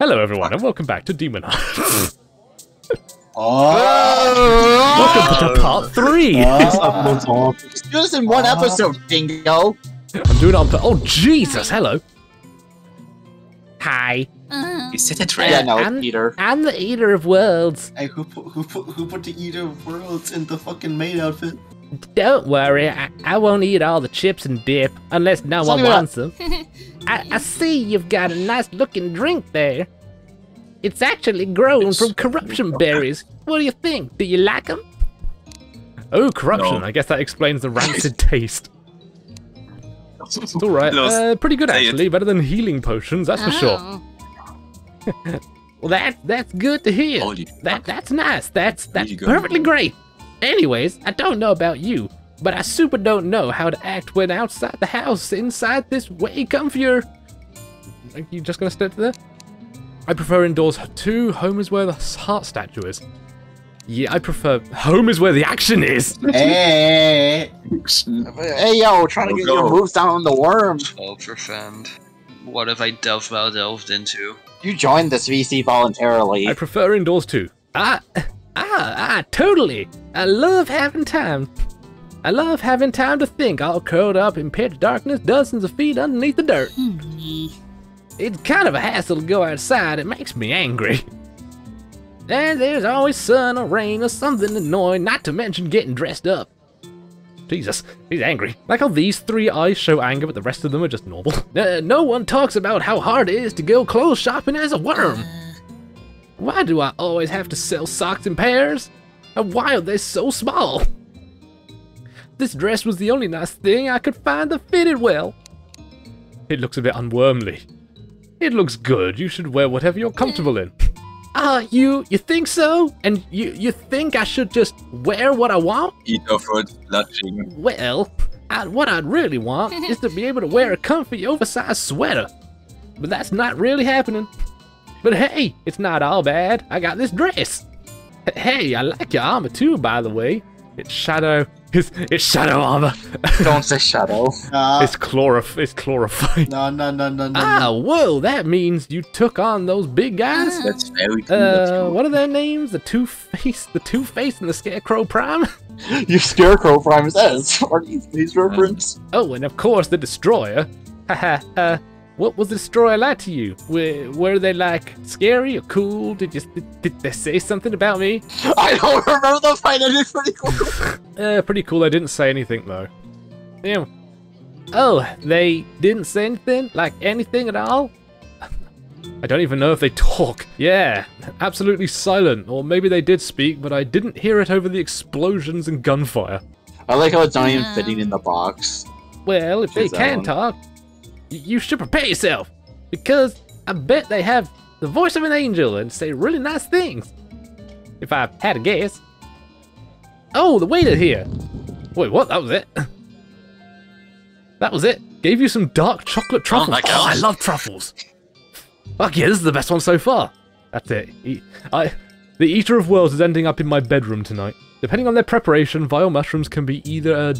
Hello, everyone, and welcome back to Demon Heart. Oh! welcome to part three. Oh. Just do this in one episode, Dingo. I'm doing it on. Oh, Jesus! Hello. Hi. Uh. You said it Yeah, right. no, I'm- Peter. I'm the Eater of Worlds. Hey, who put who put who put the Eater of Worlds in the fucking maid outfit? Don't worry, I, I won't eat all the chips and dip unless no one Something about- wants them. I, I see you've got a nice looking drink there. It's actually grown from corruption berries. What do you think? Do you like them? Oh, corruption. No. I guess that explains the rancid taste. It's all right. Los- Uh, pretty good say it. actually. Better than healing potions, that's for sure. Oh. Well, that that's good to hear. Holy That that's nice. That's that's perfectly great. Anyways, I don't know about you, but I super don't know how to act when outside the house. Inside this way comfier. Are you just gonna step to there? I prefer indoors too. Home is where the heart statue is. Yeah, I prefer home is where the action is. Hey, Hey, yo, trying to get your moves down on the worm. Ultra Fend. What have I delved well delved into? You joined this VC voluntarily. I prefer indoors too. Ah, ah, ah, totally. I love having time. I love having time to think, all curled up in pitch darkness, dozens of feet underneath the dirt. It's kind of a hassle to go outside. It makes me angry. And there's always sun or rain or something annoying, not to mention getting dressed up. Jesus, he's angry. Like how these three eyes show anger, but the rest of them are just normal. Uh, no one talks about how hard it is to go clothes shopping as a worm. Why do I always have to sell socks in pairs? And why are they so small? This dress was the only nice thing I could find that fitted well. It looks a bit unwormly. It looks good. You should wear whatever you're comfortable in. Ah, you you think so? And you you think I should just wear what I want? Eater of Worlds blushing. Well, I, what I'd really want is to be able to wear a comfy oversized sweater. But that's not really happening. But hey, it's not all bad. I got this dress. H- Hey, I like your armor too, by the way. It's shadow. It's, it's shadow armor. Don't say shadow. uh, it's chlorif. It's chlorified. no, no, no, no, no. Ah, no. whoa! That means you took on those big guys. That's very cool. of Uh, you. what are their names? The Two Face, the Two Face, and the Scarecrow Prime. you scarecrow prime says. Are these these reference? Oh, and of course the Destroyer. Haha. uh, what was the Destroyer like to you? Were, were they like scary or cool? Did you did, did they say something about me? I don't remember the fight. I did pretty cool. Uh, pretty cool. I didn't say anything though. Yeah. Oh, they didn't say anything? Like anything at all? I don't even know if they talk. Yeah, absolutely silent. Or maybe they did speak, but I didn't hear it over the explosions and gunfire. I like how it's not even fitting in the box. Well, if they can one. talk, y- you should prepare yourself. Because I bet they have the voice of an angel and say really nice things. If I had a guess. Oh, the waiter here. Wait, what? That was it? that was it. Gave you some dark chocolate oh truffles. my Oh, God. I love truffles. Fuck yeah, this is the best one so far. That's it. I, the Eater of Worlds is ending up in my bedroom tonight. Depending on their preparation, vile mushrooms can be either a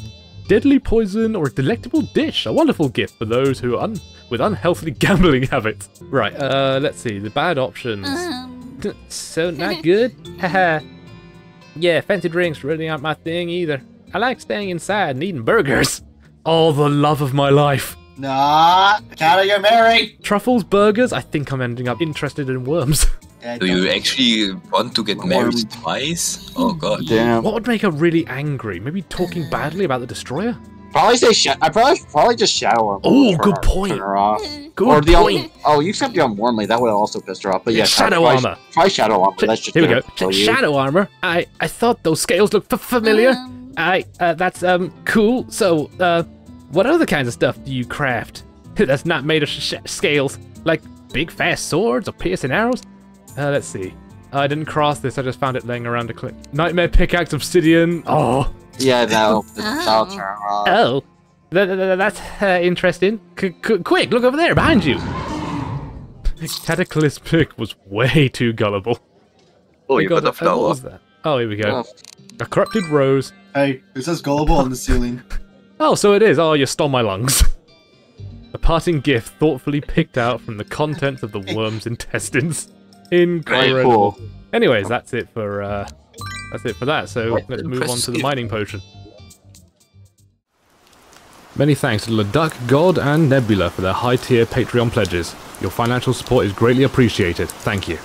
deadly poison or a delectable dish. A wonderful gift for those who are un- with unhealthy gambling habits. Right, uh, let's see. The bad options. so not good? Haha. yeah, fancy drinks really aren't my thing either. I like staying inside and eating burgers. Oh, the love of my life. Nah, gotta get married. Truffles, burgers, I think I'm ending up interested in worms. Yeah, Do you actually want to get married twice? Oh god. Damn. what would make her really angry? Maybe talking badly about the destroyer? Probably say sh- I probably probably just shadow her. Oh, good her- point. Turn her off. Good or the point. only oh, you stepped on warmly. That would have also pissed her off. But yeah, Shadow probably- armor. Try shadow armor. Sh- That's just Here we go. Sh- Shadow armor. I I thought those scales looked f- familiar. I uh, that's um cool. So uh, what other kinds of stuff do you craft that's not made of sh- sh- scales? Like big fast swords or piercing arrows? Uh, let's see. I didn't cross this. I just found it laying around a click. Nightmare pickaxe obsidian. Oh Yeah, that'll, that'll turn her off. oh, Th- th- th- that's uh, interesting. C- c- quick, look over there behind you. Cataclysmic was way too gullible. Oh, you got a uh, What flower. was that? Oh, here we go. Oh, A corrupted rose. Hey, it says gullible on the ceiling. Oh, so it is. Oh, you stole my lungs. A parting gift thoughtfully picked out from the contents of the worm's intestines. Incredible. cool. Anyways, that's it for uh, that's it for that. So let's move on to the mining potion. Many thanks to Leduc, God, and Nebula for their high tier Patreon pledges. Your financial support is greatly appreciated. Thank you.